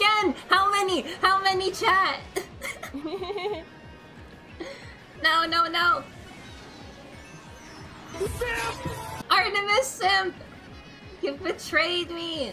again! How many? How many, chat? no, no, no! Artemis Simp! You betrayed me!